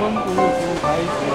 风不如排骨。